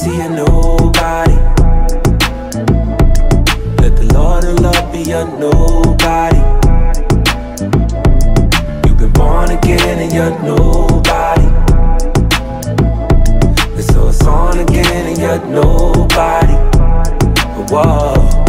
see a nobody. Let the Lord of love be your nobody. You've been born again and you're nobody. And so it's on again and you're nobody. Whoa.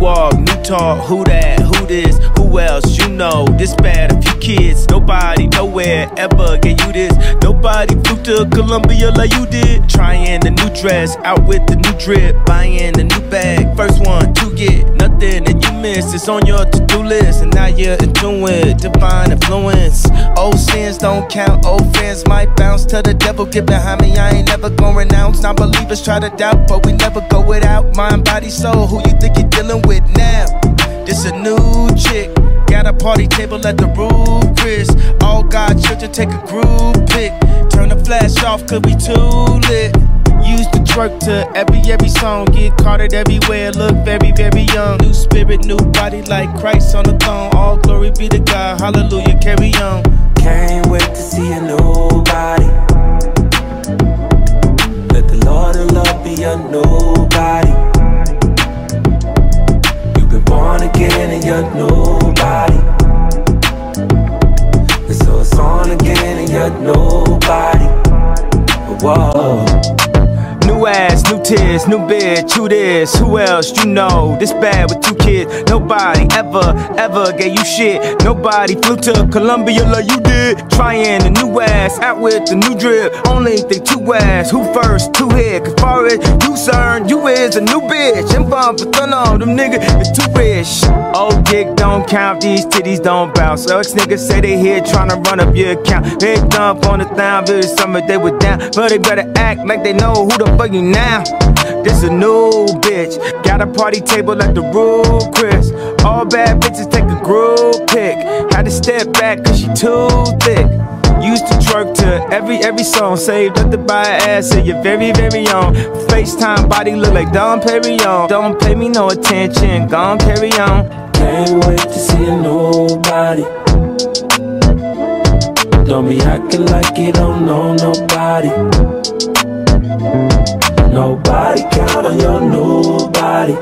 Walk, new talk, who that, who this, who else, you know This bad, a few kids, nobody, nowhere, ever gave you this Nobody flew to Colombia like you did Trying the new dress, out with the new drip Buying the new bag, first one to get Nothing that you miss it's on your to-do list And now you're in tune with divine influence Old sins don't count, old friends might bounce To the devil, get behind me, I ain't never gonna renounce Non-believers try to doubt, but we never go without Mind, body, soul, who you think you're dealing with now? This a new chick. Got a party table at the roof, Chris. All God children take a group pic. Turn the flash off, cause we too lit. Used to twerk to every, every song. Get carded everywhere, look very, very young. New spirit, new body like Christ on the throne. All glory be to God, hallelujah, carry on. Can't wait to see a nobody. Let new new bitch, who this? Who else you know? This bad with two kids. Nobody ever, ever gave you shit. Nobody flew to Colombia like you did. Trying the new ass, out with the new drip. Only think two ass, who first, two head. Cause far as you concerned, you is a new bitch. And bump for thun on them niggas is too rich. Old dick don't count, these titties don't bounce. Ex niggas say they here trying to run up your account. Big dump on the town, very summer they were down. But they better act like they know who the fuck you now. This a new bitch. Got a party table at the roof, Chris. All bad bitches take a group pic. Had to step back cause she too thick. Used to twerk to every every song, saved up to buy an ass so you're very very young. FaceTime body look like Dom Perignon. Don't pay me no attention, gon' carry on. Can't wait to see a nobody. Don't be acting like you don't know nobody. Nobody count on your nobody.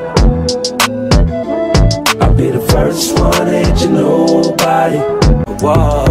I'll be the first one to hit your nobody. Whoa.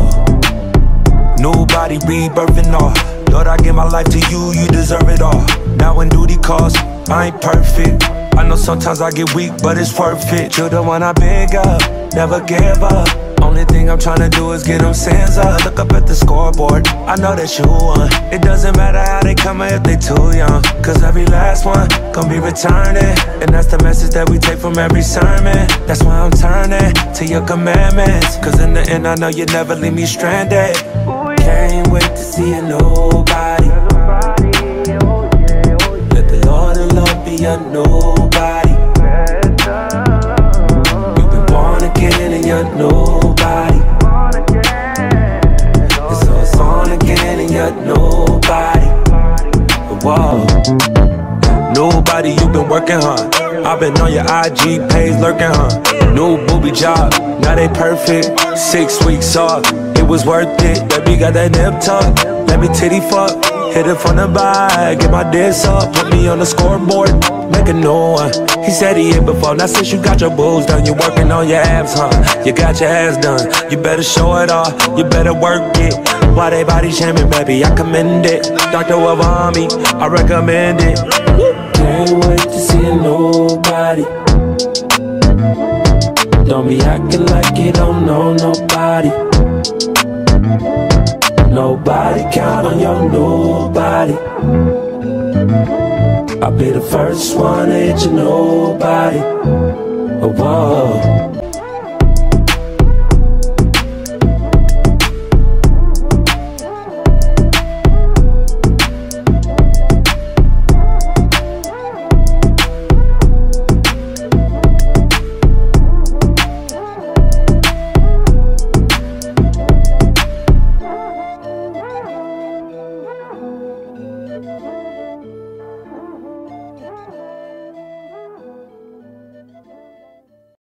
Nobody rebirthing all. Lord, I give my life to you, you deserve it all. Now when duty calls, I ain't perfect. I know sometimes I get weak, but it's worth it. You're the one I big up, never give up. Only thing I'm trying to do is get them sands up. Look up at the scoreboard, I know that you won. It doesn't matter how they come if they too young. Cause every last one gon' be returning. And that's the message that we take from every sermon. That's why I'm turning to your commandments. Cause in the end, I know you never leave me stranded. Can't wait to see a nobody. Let the Lord of love be your nobody. You've been born again and you're nobody. Whoa. Nobody, you been working hard. I've been on your IG page lurking, huh? New booby job, now they perfect. Six weeks off, it was worth it. Baby got that nip tuck, let me titty fuck. Hit it from the back, get my dance up, put me on the scoreboard, make a new one. He said he hit before, now since you got your boobs done, you working on your abs, huh? You got your ass done, you better show it off, you better work it. Why they body shaming, baby? I commend it. Dr. Miami, I recommend it. Can't wait to see nobody. Don't be acting like you don't know nobody. Nobody count on your nobody. I'll be the first one to hit your nobody. Oh, whoa.